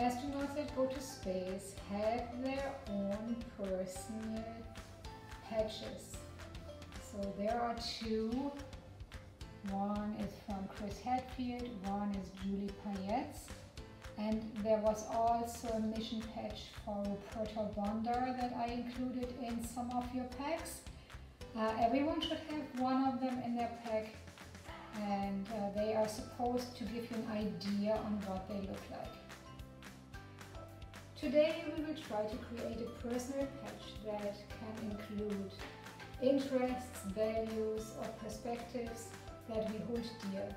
astronauts that go to space have their own personal patches. So there are two. One is from Chris Hadfield, one is Julie Payette's. And there was also a mission patch for Roberta Bondar that I included in some of your packs. Uh, everyone should have one of them in their pack and uh, they are supposed to give you an idea on what they look like. Today we will try to create a personal patch that can include interests, values or perspectives that we hold dear